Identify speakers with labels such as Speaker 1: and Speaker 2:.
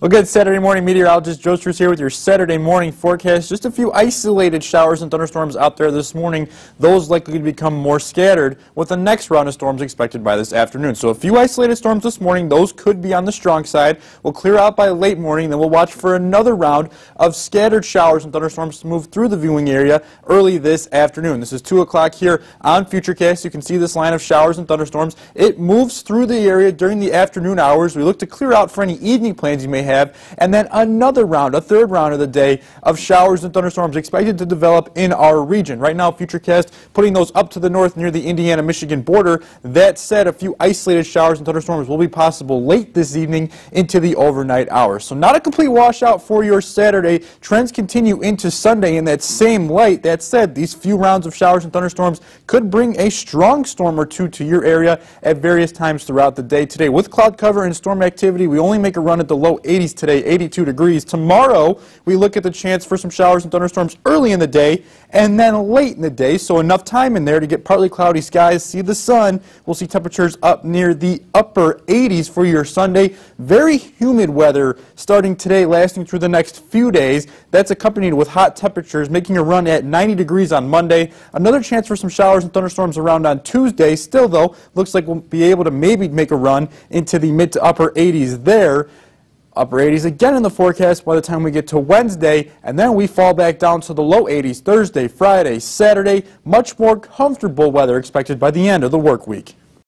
Speaker 1: Well, good Saturday morning, meteorologist Joe Struce here with your Saturday morning forecast. Just a few isolated showers and thunderstorms out there this morning. Those likely to become more scattered with the next round of storms expected by this afternoon. So a few isolated storms this morning. Those could be on the strong side. We'll clear out by late morning. Then we'll watch for another round of scattered showers and thunderstorms to move through the viewing area early this afternoon. This is 2 o'clock here on Futurecast. You can see this line of showers and thunderstorms. It moves through the area during the afternoon hours. We look to clear out for any evening plans you may have have. And then another round, a third round of the day of showers and thunderstorms expected to develop in our region. Right now, Futurecast putting those up to the north near the Indiana-Michigan border. That said, a few isolated showers and thunderstorms will be possible late this evening into the overnight hours. So not a complete washout for your Saturday. Trends continue into Sunday in that same light. That said, these few rounds of showers and thunderstorms could bring a strong storm or two to your area at various times throughout the day today. With cloud cover and storm activity, we only make a run at the low 80s 80s today, 82 degrees. Tomorrow, we look at the chance for some showers and thunderstorms early in the day and then late in the day, so enough time in there to get partly cloudy skies, see the sun. We'll see temperatures up near the upper 80s for your Sunday. Very humid weather starting today, lasting through the next few days. That's accompanied with hot temperatures, making a run at 90 degrees on Monday. Another chance for some showers and thunderstorms around on Tuesday. Still, though, looks like we'll be able to maybe make a run into the mid to upper 80s there upper 80s again in the forecast by the time we get to Wednesday, and then we fall back down to the low 80s Thursday, Friday, Saturday. Much more comfortable weather expected by the end of the work week.